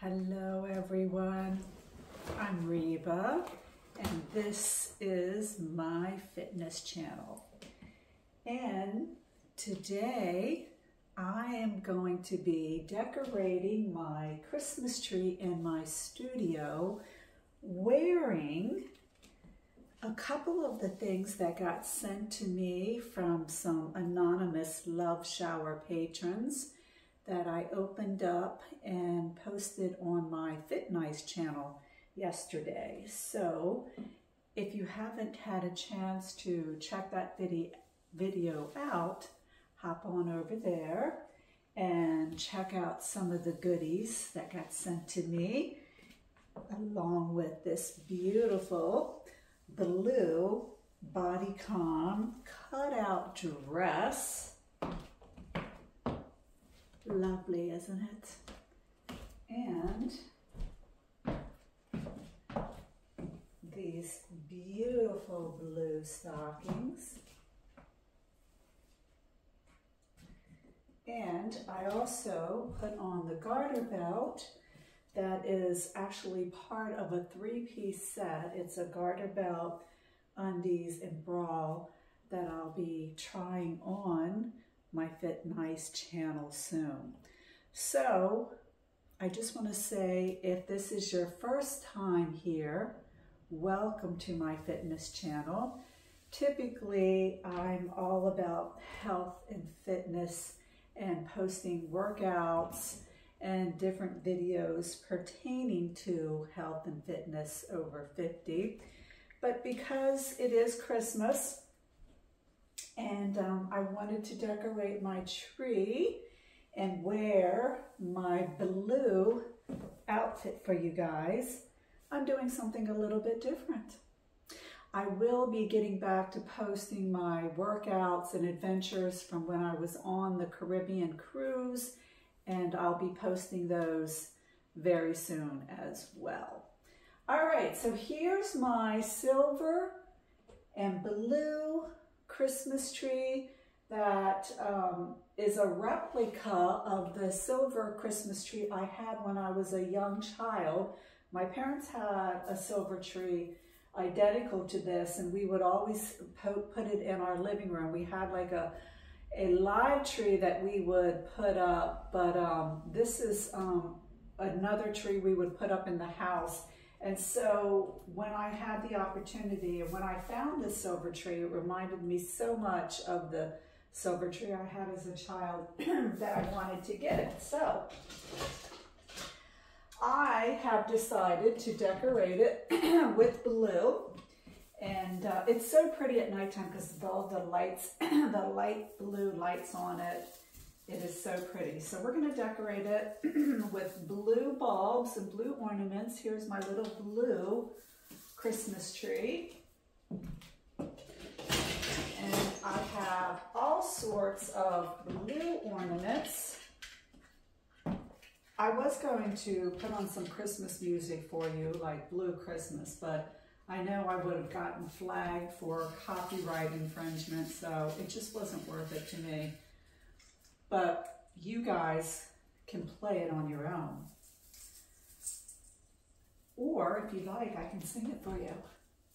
Hello everyone, I'm Reba and this is my fitness channel. And today I am going to be decorating my Christmas tree in my studio wearing a couple of the things that got sent to me from some anonymous love shower patrons that I opened up and posted on my Fit Nice channel yesterday. So if you haven't had a chance to check that video, video out, hop on over there and check out some of the goodies that got sent to me along with this beautiful blue bodycon cutout dress Lovely, isn't it? And these beautiful blue stockings. And I also put on the garter belt that is actually part of a three-piece set. It's a garter belt, undies, and bra that I'll be trying on my Fit Nice channel soon. So I just want to say if this is your first time here, welcome to my fitness channel. Typically, I'm all about health and fitness and posting workouts and different videos pertaining to health and fitness over 50. But because it is Christmas, and um, I wanted to decorate my tree and wear my blue outfit for you guys. I'm doing something a little bit different. I will be getting back to posting my workouts and adventures from when I was on the Caribbean cruise, and I'll be posting those very soon as well. All right, so here's my silver and blue Christmas tree that um, is a replica of the silver Christmas tree I had when I was a young child. My parents had a silver tree identical to this and we would always put it in our living room. We had like a a live tree that we would put up, but um, this is um, another tree we would put up in the house and so when I had the opportunity and when I found this silver tree, it reminded me so much of the silver tree I had as a child that I wanted to get it. So I have decided to decorate it with blue. And uh, it's so pretty at nighttime because of all the lights, the light blue lights on it. It is so pretty. So we're going to decorate it with blue bulbs and blue ornaments. Here's my little blue Christmas tree. And I have all sorts of blue ornaments. I was going to put on some Christmas music for you, like Blue Christmas, but I know I would have gotten flagged for copyright infringement, so it just wasn't worth it to me but you guys can play it on your own. Or if you like, I can sing it for you.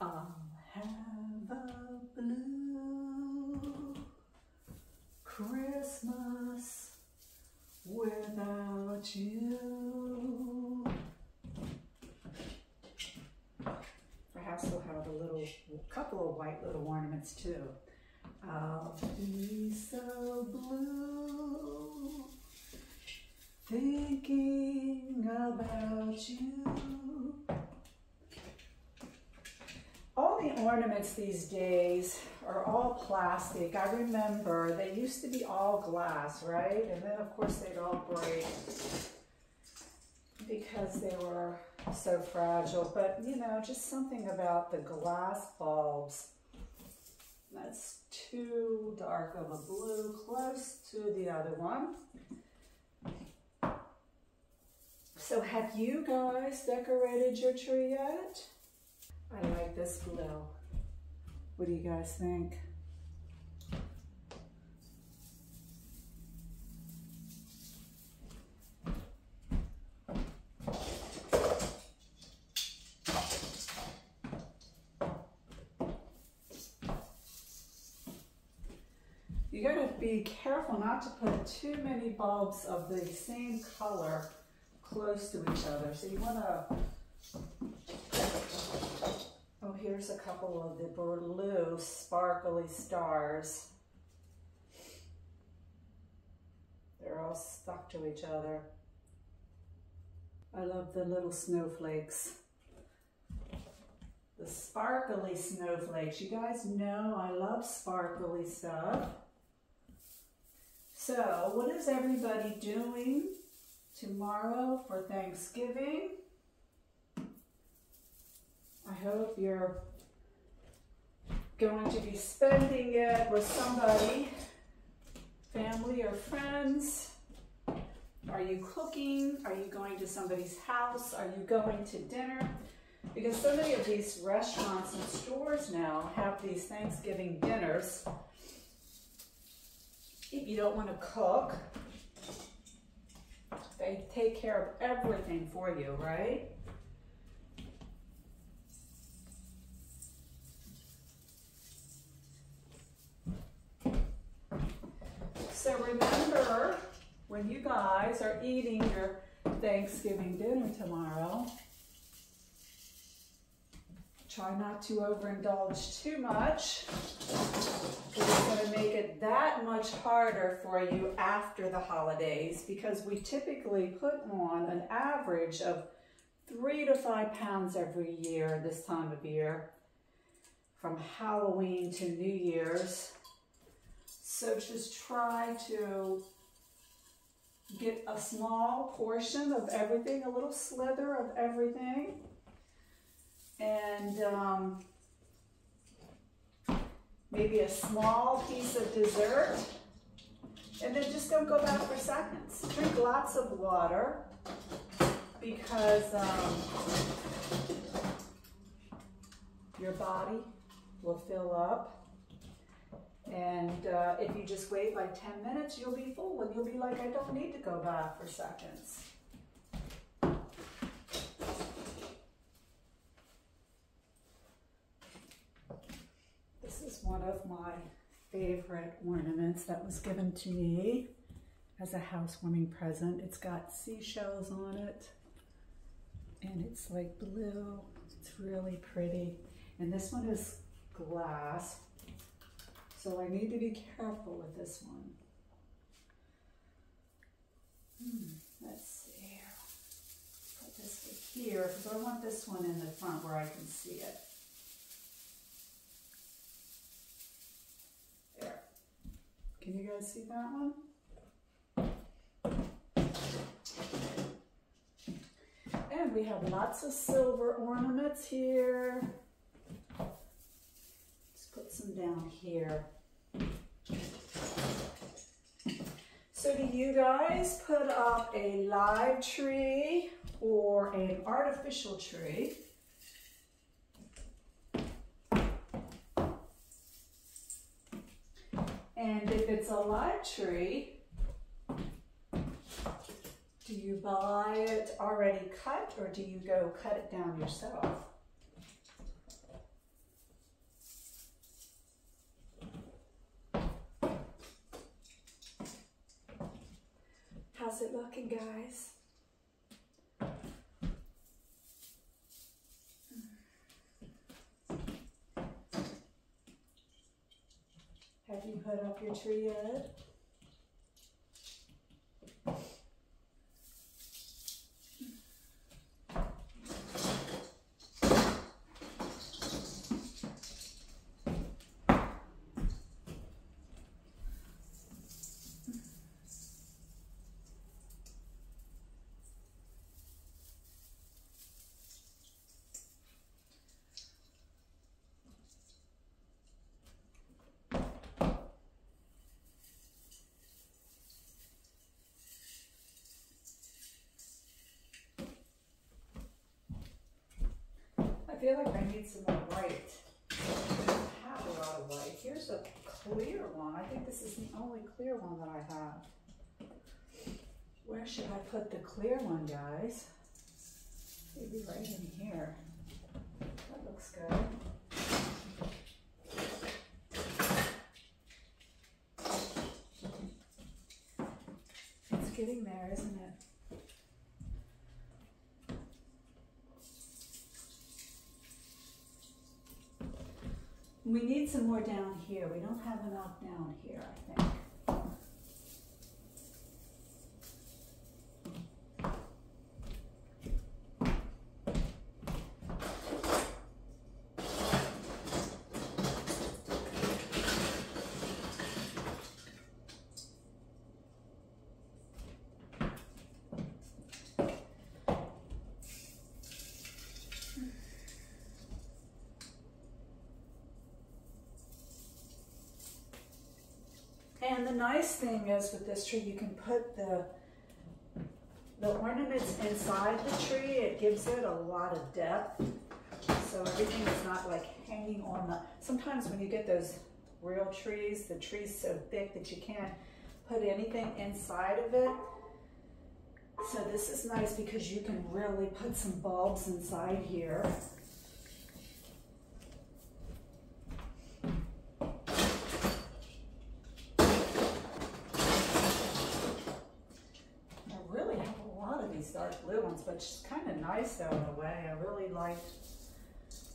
I'll have a blue Christmas without you. Perhaps we'll have a little, a couple of white little ornaments too. I'll be so blue thinking about you. All the ornaments these days are all plastic. I remember they used to be all glass, right? And then of course they'd all break because they were so fragile. But you know, just something about the glass bulbs that's too dark of a blue, close to the other one. So have you guys decorated your tree yet? I like this blue. What do you guys think? be careful to put too many bulbs of the same color close to each other. So you want to, oh, here's a couple of the blue sparkly stars. They're all stuck to each other. I love the little snowflakes. The sparkly snowflakes. You guys know I love sparkly stuff. So, what is everybody doing tomorrow for Thanksgiving? I hope you're going to be spending it with somebody, family or friends. Are you cooking? Are you going to somebody's house? Are you going to dinner? Because so many of these restaurants and stores now have these Thanksgiving dinners. If you don't want to cook, they take care of everything for you, right? So remember, when you guys are eating your Thanksgiving dinner tomorrow, try not to overindulge too much. Make it that much harder for you after the holidays because we typically put on an average of three to five pounds every year this time of year from Halloween to New Year's. So just try to get a small portion of everything, a little slither of everything. And um, maybe a small piece of dessert. And then just don't go back for seconds. Drink lots of water because um, your body will fill up and uh, if you just wait like 10 minutes, you'll be full and you'll be like, I don't need to go back for seconds. This is one of my favorite ornaments that was given to me as a housewarming present. It's got seashells on it and it's like blue. It's really pretty. And this one is glass so I need to be careful with this one. Hmm, let's see. Put this here because I want this one in the front where I can see it. Guys see that one? And we have lots of silver ornaments here Let's put some down here. So do you guys put up a live tree or an artificial tree? And if it's a live tree, do you buy it already cut or do you go cut it down yourself? How's it looking, guys? Have you put up your tree yet? Feel like I need some more white. I have a lot of white. Here's a clear one. I think this is the only clear one that I have. Where should I put the clear one, guys? Maybe right in here. That looks good. It's getting there, isn't it? We need some more down here. We don't have enough down here, I think. And the nice thing is with this tree, you can put the the ornaments inside the tree. It gives it a lot of depth. So everything is not like hanging on the, sometimes when you get those real trees, the tree's so thick that you can't put anything inside of it. So this is nice because you can really put some bulbs inside here. dark blue ones, but she's in a way. I really liked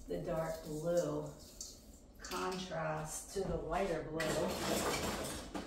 the dark blue contrast to the lighter blue.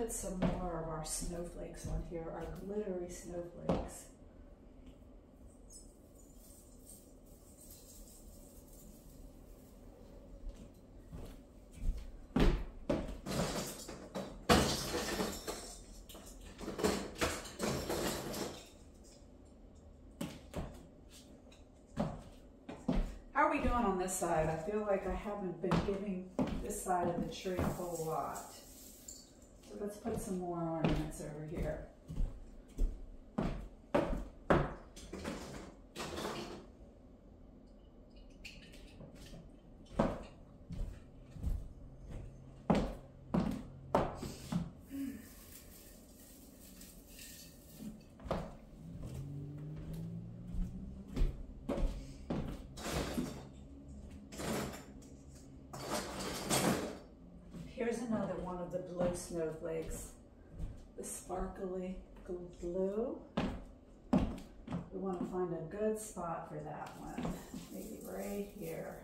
Put some more of our snowflakes on here, our glittery snowflakes. How are we doing on this side? I feel like I haven't been giving this side of the tree a whole lot let's put some more ornaments over here. The blue snowflakes, the sparkly blue. We want to find a good spot for that one, maybe right here.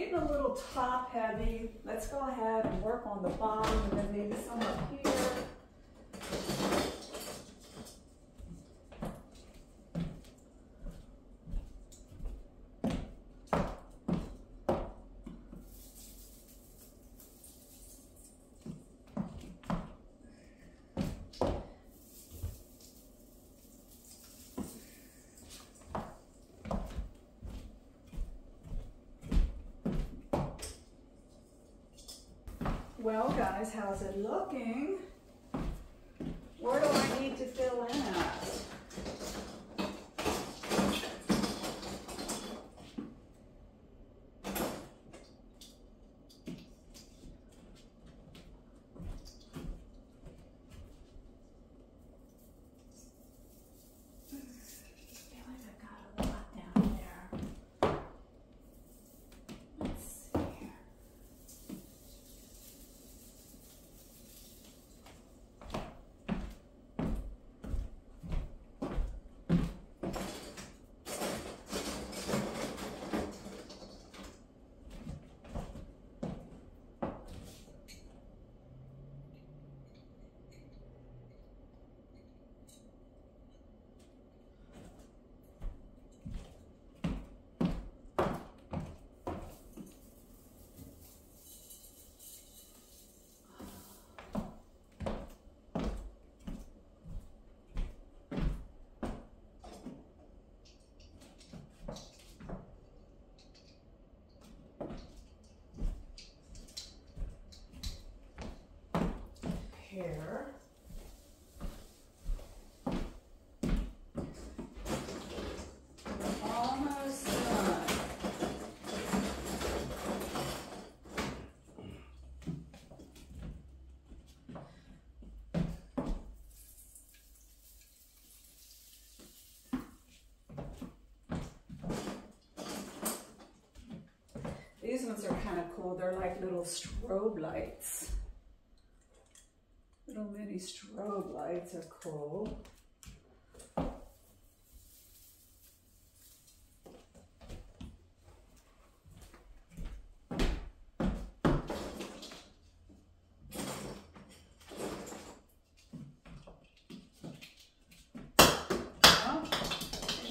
Getting a little top heavy. Let's go ahead and work on the bottom and then maybe some up here. Well, guys, how's it looking? Where do I need to fill in at? Ones are kind of cool. They're like little strobe lights. Little mini strobe lights are cool.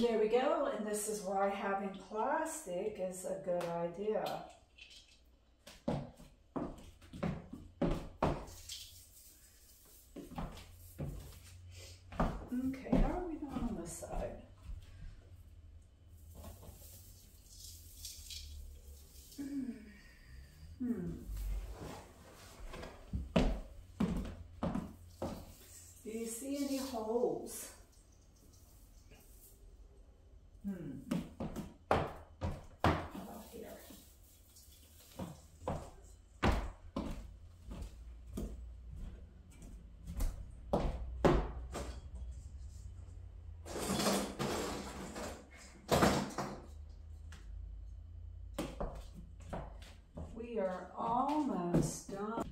There we go, and this is why having plastic is a good idea. Okay, how are we doing on this side? Hmm. Do you see any holes? Hmm. We are almost done.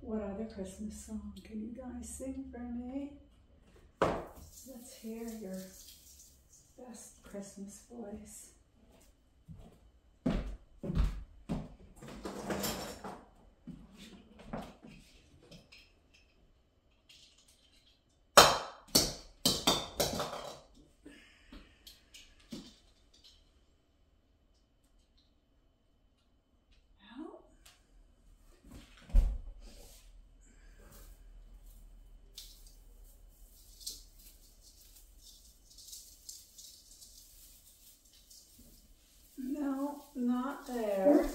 What other Christmas song can you guys sing for me? Let's hear your best Christmas voice. Well, No, not there.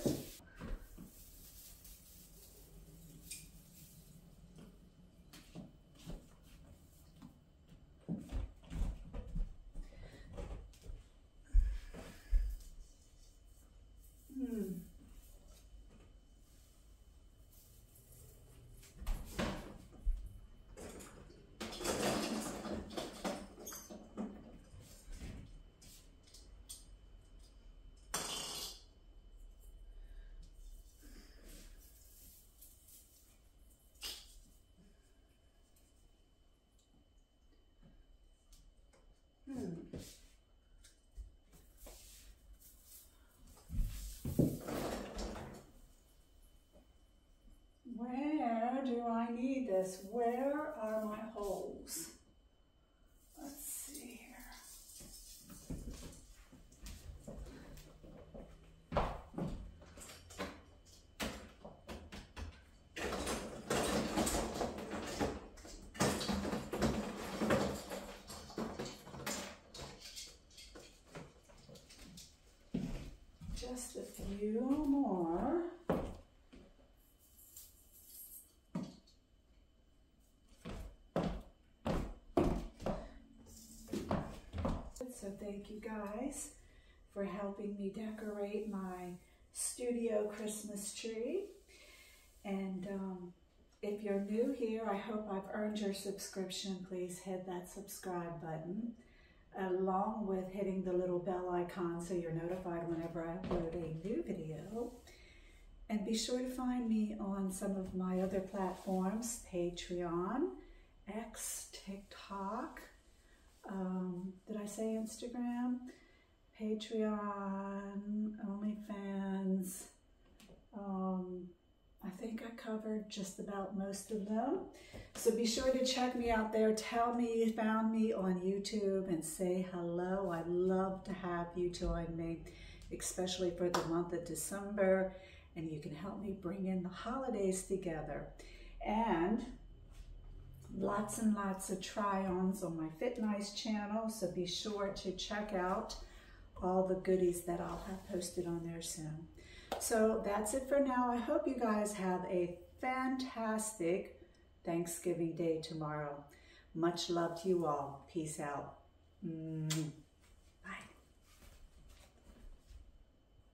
Hmm. Hmm. Where do I need this? Where are my holes? Let's see here. Just a few more. Thank you guys for helping me decorate my studio Christmas tree. And um, if you're new here, I hope I've earned your subscription. Please hit that subscribe button along with hitting the little bell icon so you're notified whenever I upload a new video. And be sure to find me on some of my other platforms, Patreon, X, TikTok, um, did I say Instagram? Patreon, OnlyFans. Um, I think I covered just about most of them. So be sure to check me out there. Tell me you found me on YouTube and say hello. I'd love to have you join me, especially for the month of December. And you can help me bring in the holidays together. And lots and lots of try-ons on my Fit Nice channel. So be sure to check out all the goodies that I'll have posted on there soon. So that's it for now. I hope you guys have a fantastic Thanksgiving Day tomorrow. Much love to you all. Peace out. Mwah.